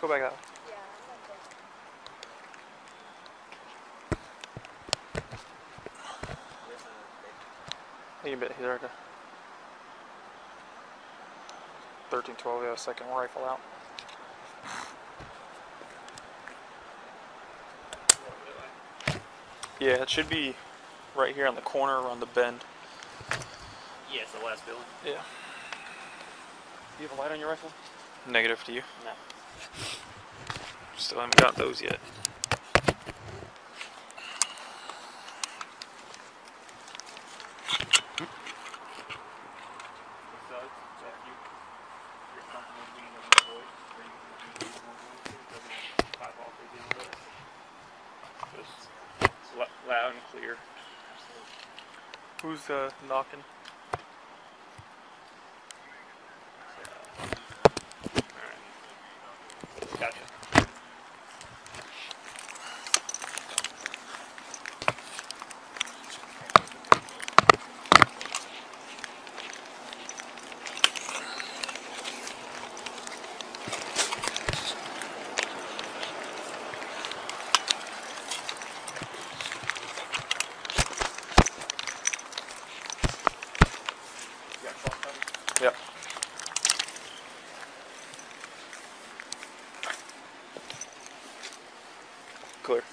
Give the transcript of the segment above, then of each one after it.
Let's go back out. You can bet he's right there. 13 12, yeah, second rifle out. Yeah, it should be right here on the corner around the bend. Yeah, it's the last building. Yeah. You have a light on your rifle? Negative to you. No. Still haven't got those yet. loud and clear. Who's uh, you. You're comfortable being a little voice, or you can be a little voice, it doesn't pop off or deal with it. Just it's lo- loud and clear. Who's uh, knocking? Alright. Gotcha. You got cloth covered? Yep. Clear.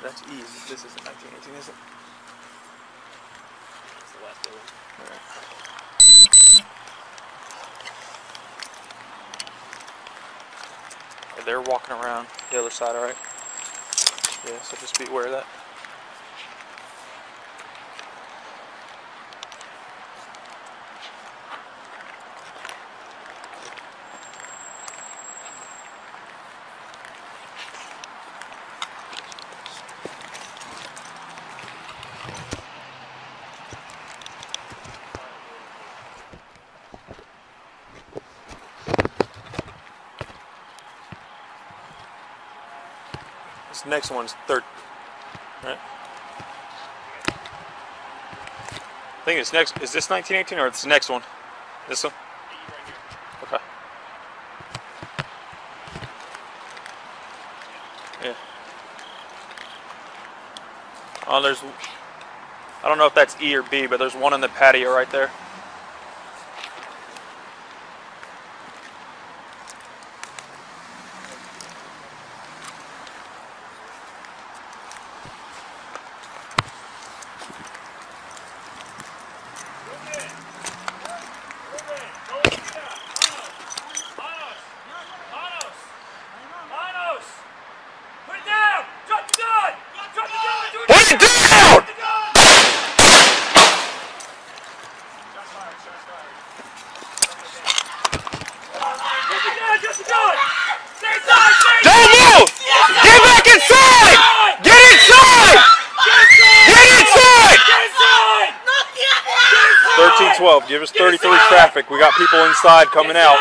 That's E. This isn't 1918, is it? It's the last building. Yeah, They're walking around the other side, alright? Yeah, so just be aware of that. This next one's third. Right? I think it's next. Is this 1918 or the next one? This one? Okay. Yeah. Oh, there's. I don't know if that's E or B, but there's one in the patio right there. Put it down! Don't move! Get back inside! Get inside! Get inside! 1312, give us 33 traffic. We got people inside coming out.